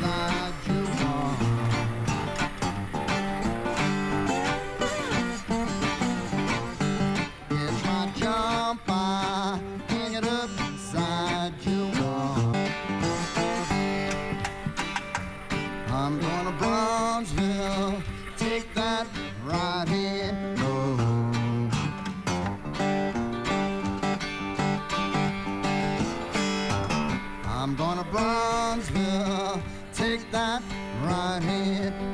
It's my jumper, hang it. I'm going to Bronzeville, take that right here. I'm gonna Bronzeville take that right hand.